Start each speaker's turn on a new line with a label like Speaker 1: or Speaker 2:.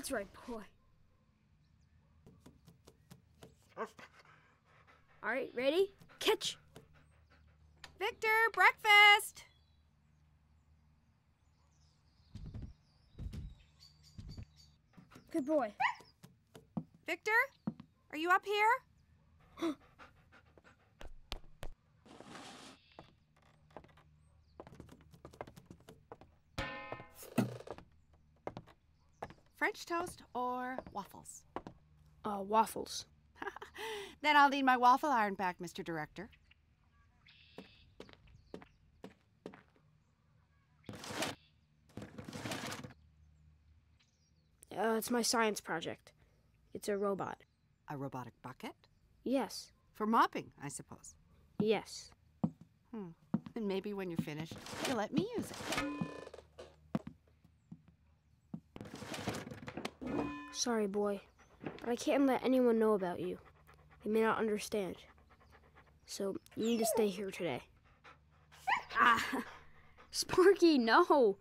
Speaker 1: That's right, boy. All right, ready? Catch.
Speaker 2: Victor, breakfast!
Speaker 1: Good boy.
Speaker 2: Victor, are you up here? French toast or waffles?
Speaker 1: Uh, waffles.
Speaker 2: Then I'll need my waffle iron back, Mr. Director.
Speaker 1: Uh, it's my science project. It's a robot.
Speaker 2: A robotic bucket?
Speaker 1: Yes.
Speaker 2: For mopping, I suppose.
Speaker 1: Yes.
Speaker 2: And maybe when you're finished, you'll let me use it.
Speaker 1: Sorry, boy, but I can't let anyone know about you. They may not understand. So you need to stay here today. Ah, Sparky, no.